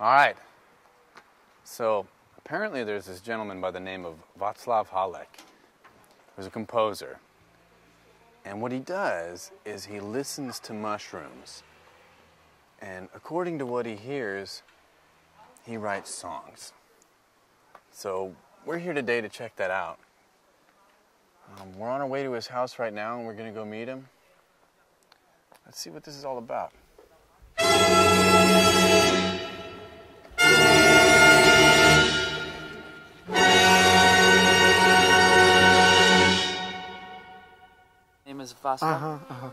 All right. So apparently, there's this gentleman by the name of Václav Halek, who's a composer. And what he does is he listens to mushrooms. And according to what he hears, he writes songs. So we're here today to check that out. Um, we're on our way to his house right now, and we're going to go meet him. Let's see what this is all about. Is Václav. Uh-huh, uh-huh.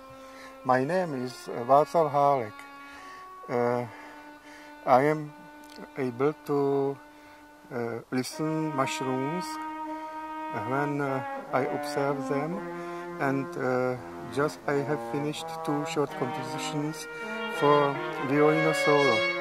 My name is uh, Václav Halek. Uh, I am able to uh, listen mushrooms when uh, I observe them, and uh, just I have finished two short compositions for violino solo.